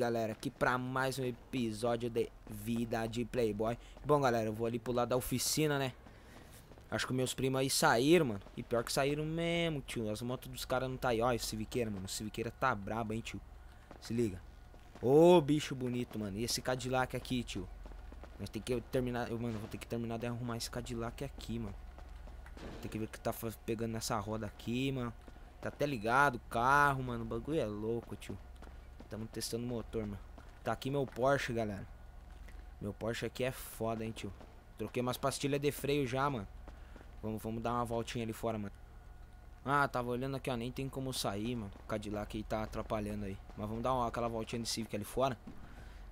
galera, aqui pra mais um episódio de Vida de Playboy. Bom, galera, eu vou ali pro lado da oficina, né? Acho que meus primos aí saíram, mano. E pior que saíram mesmo, tio. As motos dos caras não tá aí. Ó, esse Civiqueira, mano. O Civiqueira tá brabo, hein, tio. Se liga. Ô, bicho bonito, mano. E esse Cadillac aqui, tio. Nós tem que terminar... Eu, mano, vou ter que terminar de arrumar esse Cadillac aqui, mano. Tem que ver o que tá pegando nessa roda aqui, mano. Tá até ligado o carro, mano. O bagulho é louco, tio. Tamo testando o motor, mano. Tá aqui meu Porsche, galera. Meu Porsche aqui é foda, hein, tio. Troquei umas pastilhas de freio já, mano. Vamos, vamos dar uma voltinha ali fora, mano. Ah, tava olhando aqui, ó. Nem tem como sair, mano. O Cadillac aí tá atrapalhando aí. Mas vamos dar uma, aquela voltinha de Civic ali fora.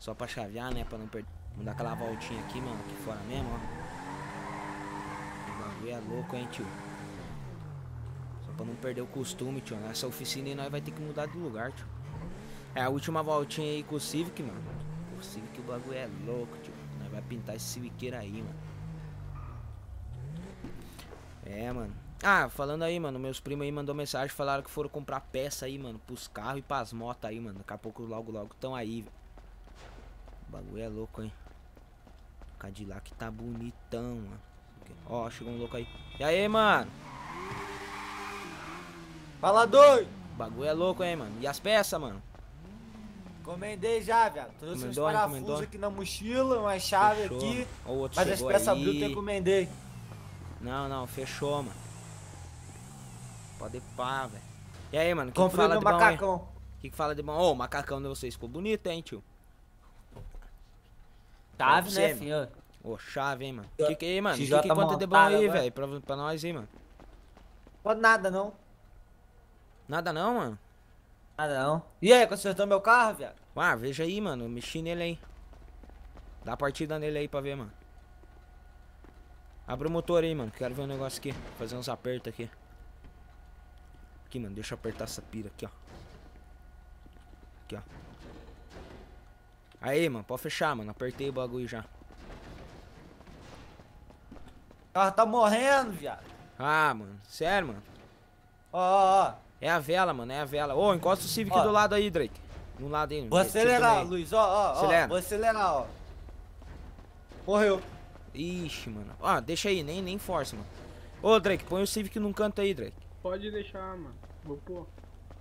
Só pra chavear, né? Pra não perder. Vamos dar aquela voltinha aqui, mano. Aqui fora mesmo, ó. O bagulho é louco, hein, tio. Só pra não perder o costume, tio. Nessa oficina aí nós vai ter que mudar de lugar, tio. É a última voltinha aí com o Civic, mano. O Civic o bagulho é louco, tio. Nós vai pintar esse Civiqueiro aí, mano. É, mano. Ah, falando aí, mano, meus primos aí mandou mensagem, falaram que foram comprar peça aí, mano, pros carros e pras motos aí, mano. Daqui a pouco, logo, logo, estão aí, velho. O bagulho é louco, hein. O Cadillac tá bonitão, mano. Ó, chegou um louco aí. E aí, mano? Fala doido! O bagulho é louco, hein, mano. E as peças, mano? Encomendei já, viado. Trouxe uns Encomendou, parafusos aqui na mochila, uma chave Fechou. aqui. O outro Mas peças aí. brutas eu encomendei. Não, não, fechou, mano. Pode pá, velho. E aí, mano, o que, que fala de bom, macacão. O que, que fala de bom? Ô, o macacão de vocês ficou bonito, hein, tio? Chave, você, né, filho? Ô, chave, hein, mano. Que que aí, mano? Que XJ que conta de bom aí, velho? Pra, pra nós aí, mano. Pode nada, não. Nada não, mano? Nada, não. E aí, consertou meu carro, viado? Ah, veja aí, mano. Eu mexi nele aí. Dá partida nele aí pra ver, mano. Abre o motor aí, mano. Quero ver um negócio aqui. Fazer uns apertos aqui. Aqui, mano. Deixa eu apertar essa pira aqui, ó. Aqui, ó. Aí, mano. Pode fechar, mano. Apertei o bagulho já. O carro tá morrendo, viado. Ah, mano. Sério, mano. Ó, ó, ó. É a vela, mano. É a vela. Ô, encosta o Civic Ó. do lado aí, Drake. No lado aí. Vou acelerar. Luiz. Ó, ó, ó. Acelera. Vou acelerar, ó. Morreu. Ixi, mano. Ah, deixa aí. Nem, nem força, mano. Ô, Drake. Põe o Civic num canto aí, Drake. Pode deixar, mano. Vou pôr.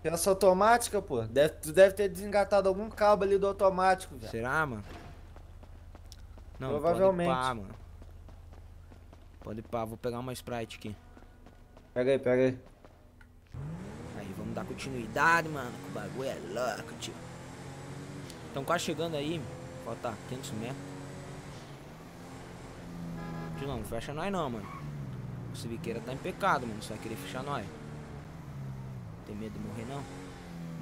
Peça automática, pô. Deve, tu deve ter desengatado algum cabo ali do automático, velho. Será, mano? Não, Provavelmente. Pode pá, mano. Pode pá, vou pegar uma Sprite aqui. Pega aí, pega aí. Aí, vamos dar continuidade, mano. que O bagulho é louco, tio. Estão quase chegando aí. Falta 500 metros. Tio, não, não fecha nós não, mano. O Civiqueira tá em pecado, mano. Vai querer fechar nós. Tem medo de morrer, não?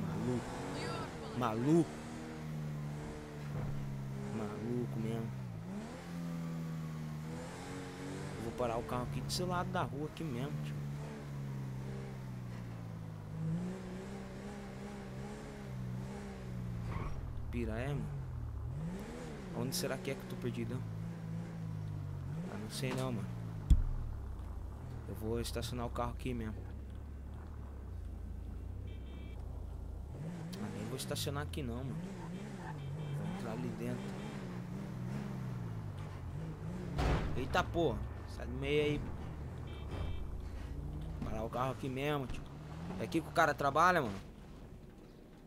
Maluco. Maluco. Maluco mesmo. Eu vou parar o carro aqui desse lado da rua aqui mesmo, tio. Piraé, mano. Onde será que é que eu tô perdido? Ah, não sei não, mano. Eu vou estacionar o carro aqui mesmo. Ah, nem vou estacionar aqui não, mano. Vou entrar ali dentro. Eita porra, sai do meio aí. Parar o carro aqui mesmo, tio. É aqui que o cara trabalha, mano?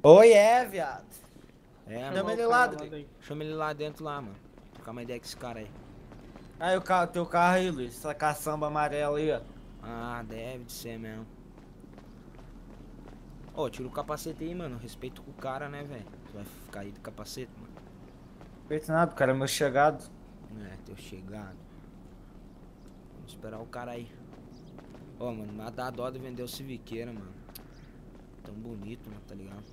Oi, é, viado. É, Chama mano. ele lá, Drake. Chama ele lá dentro lá, mano. Trocar uma ideia com esse cara aí. Aí o carro, teu carro aí, Luiz. Essa caçamba amarela aí, ó. Ah, deve de ser mesmo. Ô, tira o capacete aí, mano. Respeito com o cara, né, velho? Você vai ficar aí do capacete, mano. Feito nada, o cara é meu chegado. É, teu chegado. Vamos esperar o cara aí. Ô, mano, mas dá dó de vender o Civiqueira, mano. Tão bonito, mano, tá ligado?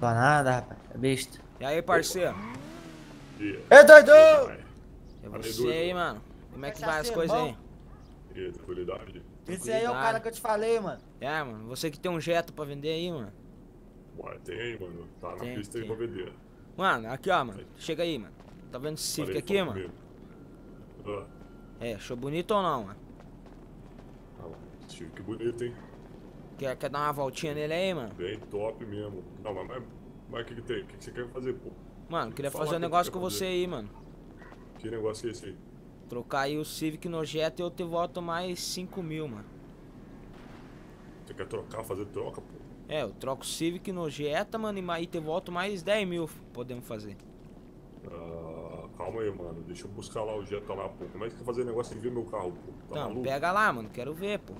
Tô nada, rapaz. É besta. E aí, parceiro? Ei, doido! É você aí, mano. Como é que Vai as ser coisas aí? E tranquilidade? Esse aí é o cara que eu te falei, mano. É, mano. Você que tem um jeto pra vender aí, mano. Ué, tem, mano. Tá na Tem, pista aí tem. pra vender. Mano, aqui, ó, mano. Chega aí, mano. Tá vendo esse Civic aqui, fala mano? Ah, É, achou bonito ou não, mano? ah, que bonito, hein? Quer, quer dar uma voltinha nele aí, mano? Bem top mesmo. Não, mas, o que, que tem? O que, que você quer fazer, pô? Mano, queria fazer um que negócio quer com fazer. você aí, mano. Que negócio é esse aí? Trocar aí o Civic no Jetta e eu te volto mais 5 mil, mano. Você quer trocar, fazer troca, pô? É, eu troco o Civic no Jetta, mano, e e te volto mais 10 mil podemos fazer. Ah, calma aí, mano. Deixa eu buscar lá o Jetta lá, pô. Como é que você quer fazer negócio sem ver meu carro, pô? Tá Então, maluco? pega lá, mano, quero ver, pô.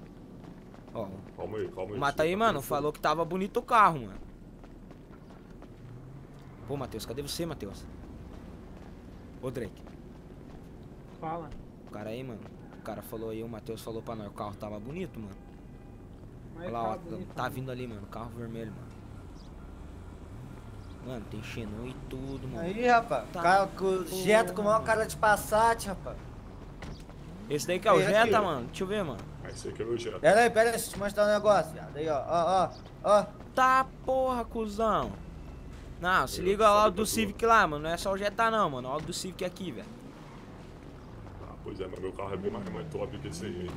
Ó, Calma aí, calma aí. o Mata você aí, tá mano, pensando? falou que tava bonito o carro, mano. Pô, Matheus, cadê você, Matheus? Ô, Drake. Fala. O cara aí, mano. O cara falou aí, o Matheus falou pra nós, o carro tava bonito, mano. Mas Olha lá, ó, tá bonito, tá mano. vindo ali, mano, carro vermelho, mano. Mano, tem xenon e tudo, mano. Aí, rapaz. Tá. Cara, com o Jetta com a maior cara de Passat, rapaz. Esse daí que é o Jetta, mano. Deixa eu ver, mano. Esse aqui é meu Jetta. Pera aí, pera aí, deixa eu te mostrar um negócio, viado. Aí, ó, ó, ó, ó. Tá porra, cuzão. Não, se Eu liga lá do Civic lá, mano. Não é só o Jetta não, mano. Olha o do Civic aqui, velho. Ah, pois é, mas meu carro é bem mais, mais top que esse aí. hein?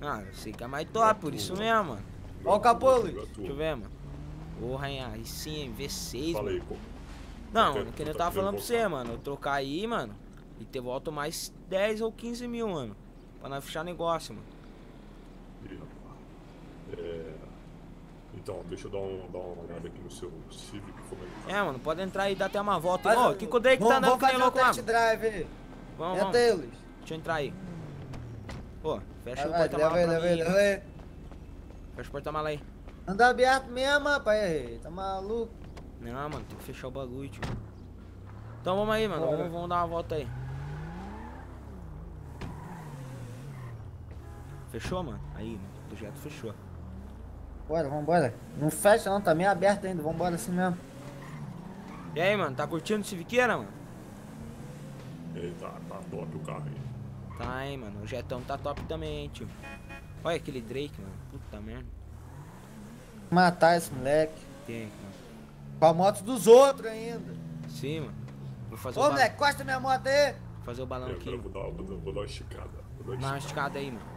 Ah, eu sei que é mais top, por isso mesmo, mano. Ó o capô, Luiz. Deixa eu ver, mano. Porra, hein, aí sim, hein, V6, Fala mano. aí, pô. Não, Tá mano, que nem eu tá tava falando pra você, mano. Eu trocar aí, mano. E ter volta mais 10 ou 15 mil, mano. Pra nós fechar negócio, mano. É... Então, deixa eu dar, um, dar uma olhada aqui no seu Civic, como é que tá. É, mano, pode entrar aí e dar até uma volta. Ô, um- que que o Drake tá vamos- andando Vamos que nem fazer um louco lá? test drive aí. Vamos, vamos. aí, Luiz. Deixa eu entrar aí. Ô, fecha Vai, o porta-mala aí, pra leva aí, mim. leva aí. Fecha o porta-mala aí. Anda aberto mesmo, rapaz. aí, Tá maluco? Não, mano, tem que fechar o bagulho, tio. Então vamos aí, mano. Vamos, vamos dar uma volta aí. Fechou, mano? Aí, mano. O projeto fechou. Bora, vambora. Não fecha não, tá meio aberto ainda. Vambora assim mesmo. E aí, mano, tá curtindo o Civiqueira, mano? Ei, tá, tá top o carro aí. Tá, hein, mano. O jetão tá top também, hein, tio. Olha aquele Drake, mano. Puta merda. Matar esse moleque. Tem, mano. Com a moto dos outros ainda. Sim, mano. Vou fazer Ô, o balão. moleque, costa minha moto aí. Fazer o balão Eu aqui. vou dar, vou, dar, vou dar uma esticada. Vou dar Dá uma esticada aí, mano.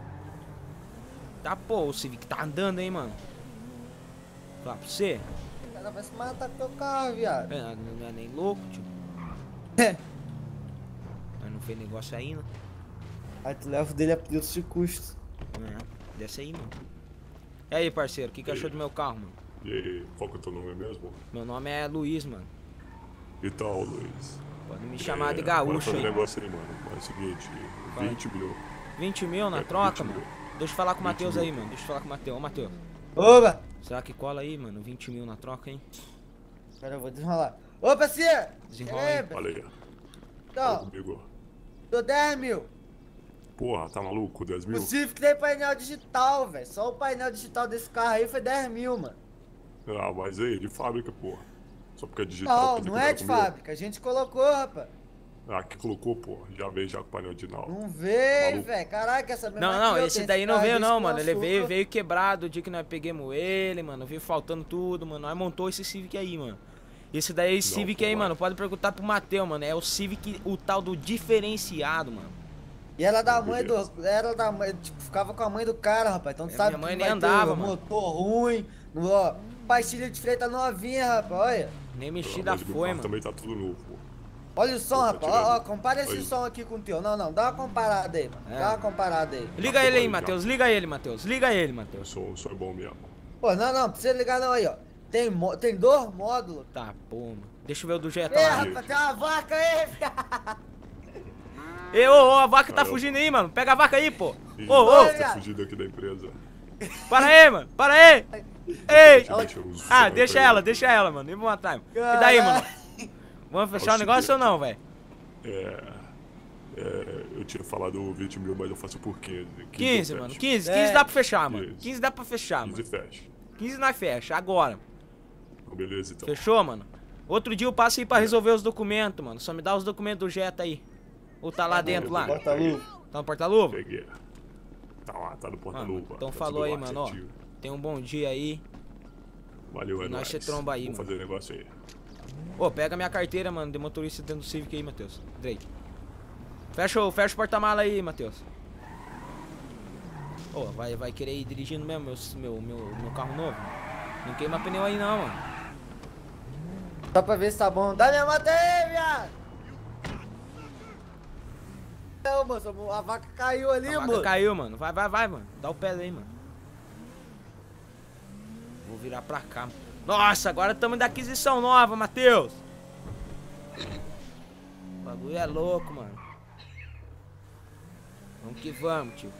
Tá, pô, o Civic tá andando, hein, mano. Fala pra você. O cara vai se matar com teu carro, viado. É, não, não é nem louco, tio. É. Mas não fez negócio ainda. Aí tu leva o dele a preço de custo. É, desce aí, mano. E aí, parceiro, o que, que achou do meu carro, mano? E aí, qual que é o teu nome mesmo? Meu nome é Luiz, mano. Então, Luiz. Pode me chamar de É, bora gaúcho fazer aí. negócio aí, mano. É o seguinte, Vai. 20 mil. 20 mil na É, troca, 20 mano. Deixa eu falar com o 20 Matheus aí, mano. Deixa eu falar com o Matheus. Ô, Matheus. Opa! Será que cola aí, mano? 20 mil na troca, hein? Pera, eu vou desenrolar. Ô, parceiro! Desenrola aí. Olha aí, fala Então, comigo. tô 10 mil. Porra, tá maluco? 10 mil? O Civic tem painel digital, velho. Só o painel digital desse carro aí foi 10 mil, mano. Ah, mas aí, de fábrica, porra. Só porque é digital. Não, não é de comigo? fábrica. A gente colocou, rapaz. Ah, que colocou, porra. Já veio já com o painel original. Não veio, velho. Caraca, essa mesma Não, não, esse daí não veio não, mano. Ele açúcar. veio, veio quebrado o dia que nós pegamos ele, mano. Veio faltando tudo, mano. Nós montou esse Civic aí, mano. Esse daí, esse Não, Civic pô, aí, mano, pode perguntar pro Matheus, mano. É o Civic, o tal do diferenciado, mano. E era da mãe do. Era da mãe. Tipo, ficava com a mãe do cara, rapaz. Então tu É, sabe minha mãe que nem ter andava, um mano. motor ruim. Ó, pastilha de freio tá novinha, rapaz. Olha. Nem mexida foi, mano. Também tá tudo novo, pô. Olha o som, rapaz. Ó, ó, tirando. compara esse Aí. som aqui com o teu. Não, não, dá uma comparada aí, mano. É. Dá uma comparada aí. Liga ele aí, Matheus. Liga ele, Matheus. Liga ele, O Matheus. som, o som é bom mesmo. Pô, não, não, precisa ligar não aí, ó. Tem, mo- tem dois módulos. Tá, pô, mano. Deixa eu ver o do Jetta Ei, lá. rapaz, tem uma vaca aí. Ei, ô, ô, a vaca tá fugindo aí, mano. Pega a vaca aí, pô. Ih, Ô, ô, Oi, tá fugindo aqui da empresa. para aí, mano. Para aí. Ei. Ah, deixa ela, deixa ela, mano. E vamos atrás. E daí, mano? Vamos fechar o negócio ou não, velho? É, é, eu tinha falado 20 mil, mas eu faço por 15. 15, eu mano. fecho. 15, É. 15 dá pra fechar, mano. 15. 15 dá pra fechar, 15 mano. fecha. 15 nós fecha, agora. Então, beleza, então. Fechou, mano? Outro dia eu passo aí pra resolver os documentos, mano. Só me dá os documentos do Jetta aí. Ou tá lá dentro, lá? Porta-luva. Tá no porta-luva? Peguei. Tá lá, tá no porta-luva. Mano, então tá falou aí, lá, mano, ó. Tem um bom dia aí. Valeu, é Nós nóis. se tromba aí, Vamos mano. fazer negócio aí. Ô, pega minha carteira, mano, de motorista dentro do Civic aí, Matheus. Drake. Fecha, o- fecha o porta-mala aí, Matheus. Ô, vai, vai querer ir dirigindo mesmo meu, meu, meu, meu carro novo? Não queima pneu aí não, mano. Só pra ver se tá bom. Dá minha aí, viado! Não, moço, a vaca caiu ali, A vaca moço. caiu, mano. Vai, vai, vai, mano. Dá o pé aí, mano. Vou virar pra cá. mano. Nossa, agora estamos da aquisição nova, Matheus. O bagulho é louco, mano. Vamos que vamos, tio.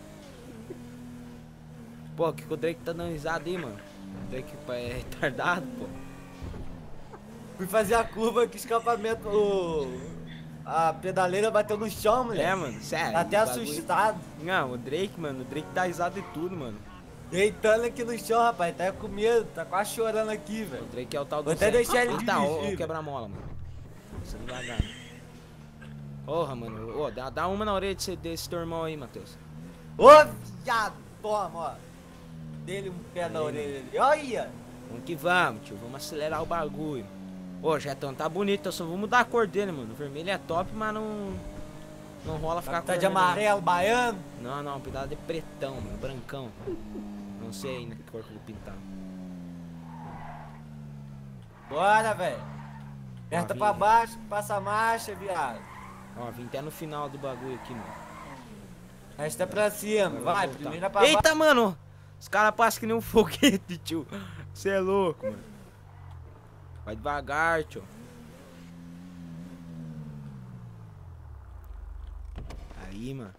Pô, que que o Drake tá dando risada aí, mano? O Drake é retardado, pô. Fui fazer a curva que o escapamento, o... A pedaleira bateu no chão, moleque. É, mano, sério. Tá até assustado. Não, o Drake, mano, o Drake dá risada e tudo, mano. Deitando aqui no chão, rapaz. Tá com medo, tá quase chorando aqui, O velho. Drake é o tal do Vou até deixar ele Eita, ó, dirigir. o quebra-mola, mano. Você devagar. Porra, mano. Ô, dá, dá uma na orelha desse, desse teu irmão aí, Matheus. Ô, viado! Toma, ó. Dele um pé na Aí, orelha ali. Olha! Vamos que vamos, tio. Vamos acelerar o bagulho. Ô, Jetão, tá bonito. Eu só vou mudar a cor dele, mano. O vermelho é top, mas não... Não rola ficar com Tá de amarelo, baiano. Não, não. Pintada de pretão, mano. Brancão. Não sei ainda que cor que eu vou pintar. Bora, velho. Aperta pra baixo, passa a marcha, viado. Ó, vim até no final do bagulho aqui, mano. Resta pra cima. Vai, primeira pra baixo. Eita, mano! Os caras passam que nem um foguete, tio. Você é louco, mano. Vai devagar, tio. Aí, mano.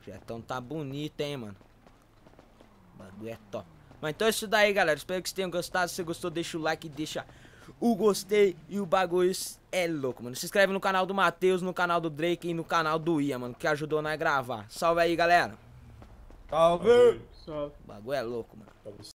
O jetão tá bonito, hein, mano. O bagulho é top. Mas então é isso daí, galera. Espero que vocês tenham gostado. Se você gostou, deixa o like, deixa o gostei. E o bagulho é louco, mano. Se inscreve no canal do Matheus, no canal do Drake e no canal do Ia, mano. Que ajudou nós a gravar. Salve aí, galera. Salve! Só O bagulho é louco, mano.